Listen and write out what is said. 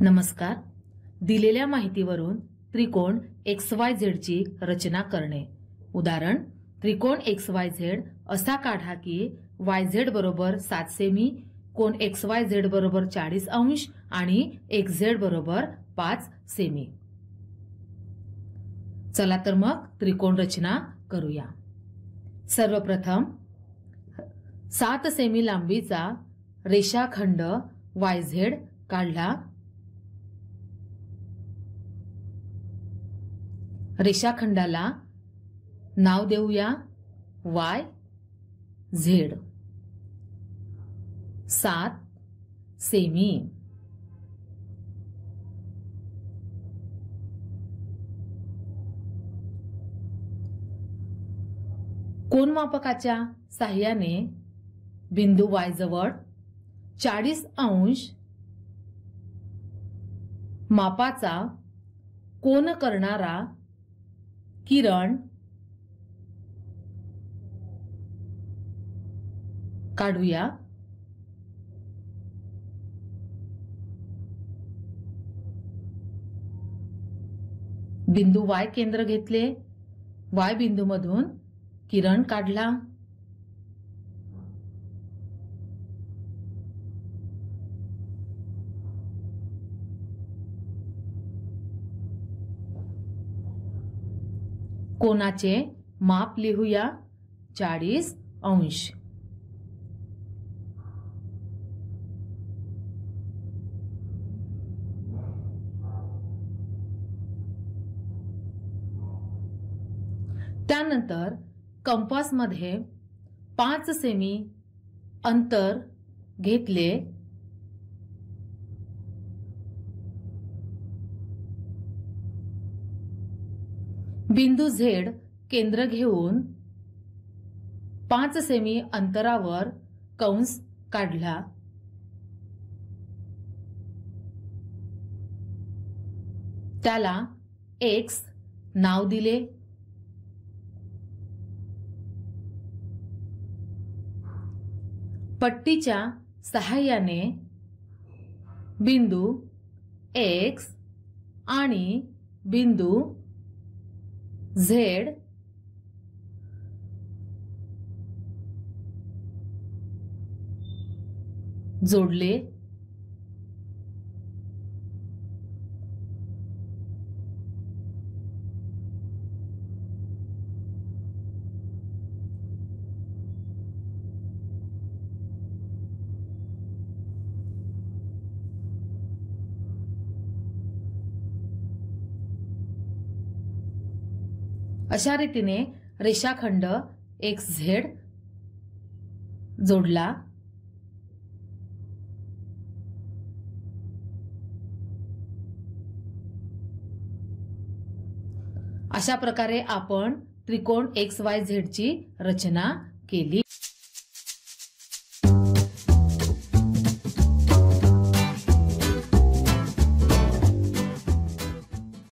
नमस्कार. दिलेल्या माहितीवरून त्रिकोण एक्स वाय झेडची रचना करणे. उदाहरण त्रिकोण एक्स वाय झेड असा काढा की वाय झेड बरोबर सात सेमी कोण एक्स वाय झेड बरोबर चाळीस अंश आणि एक्स झेड बरोबर पाच सेमी. चला तर मग त्रिकोण रचना करूया. सर्वप्रथम सात सेमी लांबीचा रेषाखंड वाय झेड काढला. रेषाखंडाला नाव देऊया वाय झेड. सात सेमी. कोनमापकाच्या साह्याने बिंदू वाय जवळ चाळीस अंश मापाचा कोन करणारा किरण काढूया. बिंदू वाय केंद्र घेतले. वाय बिंदूमधून किरण काढला. कोणाचे? माप लिहूया. चाळीस अंश. त्यानंतर कंपासमध्ये पाच सेमी अंतर घेतले. बिंदू झेड केंद्र घेऊन पाच सेमी अंतरावर कंस काढला. त्याला एक्स नाव दिले. पट्टीच्या सहाय्याने बिंदू एक्स आणि बिंदू झेड. जोडले. अशा रीतीने रेषाखंड एक्स झेड जोडला. अशा प्रकारे आपण त्रिकोण एक्स वाय झेडची रचना केली.